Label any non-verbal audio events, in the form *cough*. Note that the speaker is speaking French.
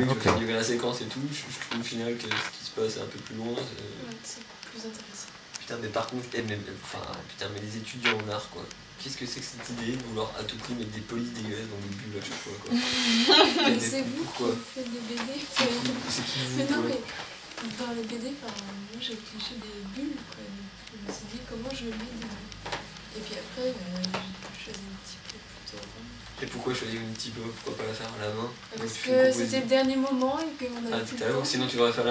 Il Ok. y avait la séquence et tout, je, je trouve au final que ce qui se passe est un peu plus loin. c'est- Ouais, c'est plus intéressant. Putain, mais par contre, eh, mais, mais- enfin, putain, mais les étudiants en art, quoi. Qu'est-ce que c'est que cette idée de vouloir à tout prix mettre des polices dégueulasses dans les bulles à chaque fois, quoi *laughs* c'est vous pourquoi qui faites des BD. C'est qui, c'est qui vous Mais non, mais dans les BD, enfin, moi j'ai cliché des bulles. Quoi. Je me suis dit comment je mets des bulles? Et puis après, euh, j'ai choisi un petit. Et pourquoi choisir une petit peu Pourquoi pas la faire à la main? Parce que c'était le dernier moment et qu'on avait Ah, tout à l'heure, sinon tu l'aurais fait à la